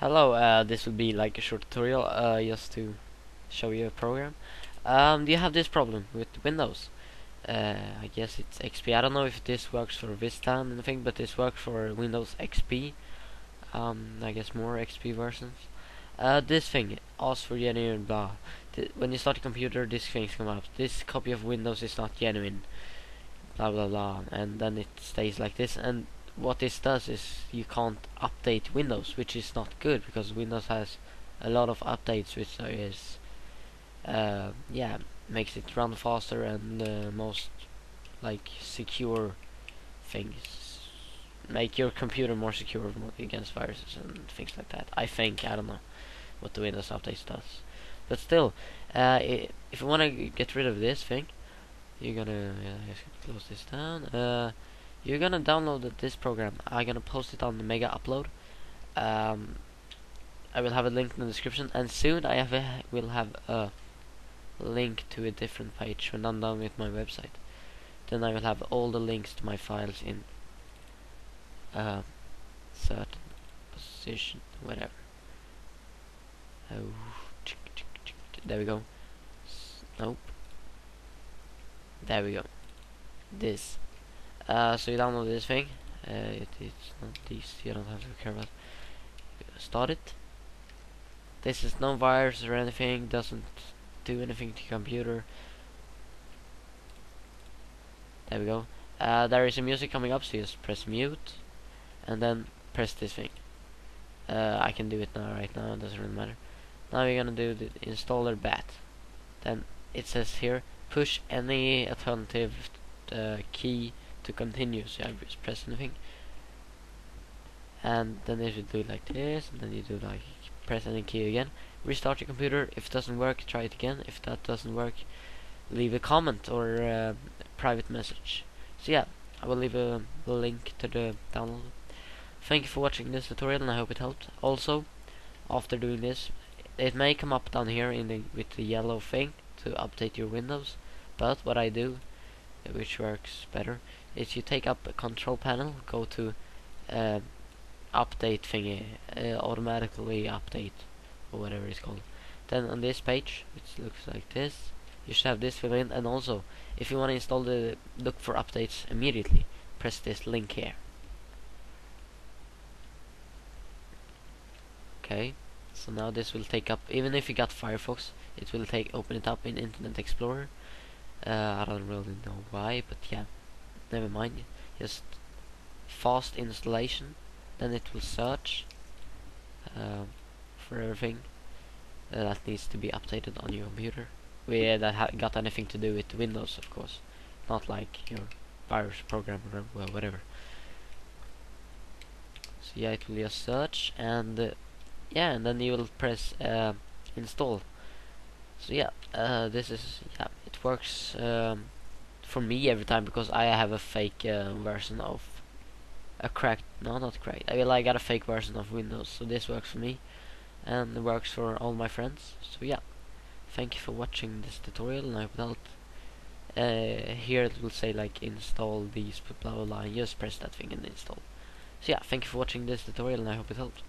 Hello, uh, this will be like a short tutorial uh, just to show you a program. Um, do you have this problem with Windows? Uh, I guess it's XP. I don't know if this works for Vista and anything, but this works for Windows XP. Um, I guess more XP versions. Uh, this thing asks for genuine blah. Th when you start a computer, this things come up. This copy of Windows is not genuine. Blah blah blah, and then it stays like this. And what this does is you can't update Windows, which is not good because Windows has a lot of updates, which is uh, yeah makes it run faster and uh, most like secure things make your computer more secure against viruses and things like that. I think I don't know what the Windows updates does, but still, uh, if you want to get rid of this thing, you're gonna close this down. You're gonna download this program. I'm gonna post it on the Mega Upload. Um, I will have a link in the description, and soon I have a, will have a link to a different page when I'm done with my website. Then I will have all the links to my files in a certain position, whatever. Oh, there we go. Nope. There we go. This uh, so you download this thing. Uh, it, it's not these. You don't have to care about. Start it. This is no virus or anything. Doesn't do anything to your computer. There we go. Uh, there is a music coming up, so you just press mute, and then press this thing. Uh, I can do it now, right now. It doesn't really matter. Now we're gonna do the installer bat. Then it says here, push any alternative uh, key to continue so I just press anything. And then you do like this and then you do like press any key again. Restart your computer. If it doesn't work try it again. If that doesn't work leave a comment or a private message. So yeah I will leave a link to the download. Thank you for watching this tutorial and I hope it helped. Also after doing this it may come up down here in the with the yellow thing to update your windows but what I do which works better is you take up a control panel, go to uh, update thingy, uh, automatically update or whatever it's called. Then on this page, which looks like this, you should have this fill in, and also if you want to install the look for updates immediately, press this link here. Okay, so now this will take up, even if you got Firefox, it will take open it up in Internet Explorer. Uh, I don't really know why, but yeah never mind. Just fast installation. Then it will search uh, for everything uh, that needs to be updated on your computer. We that got anything to do with Windows of course. Not like your virus program or well, whatever. So yeah it will just search and uh, yeah and then you will press uh, install. So yeah uh, this is yeah it works um, for me every time because I have a fake uh, version of a cracked no not cracked I mean I got a fake version of Windows so this works for me and it works for all my friends so yeah. Thank you for watching this tutorial and I hope it helped uh, here it will say like install these blah blah blah and just press that thing and install. So yeah thank you for watching this tutorial and I hope it helped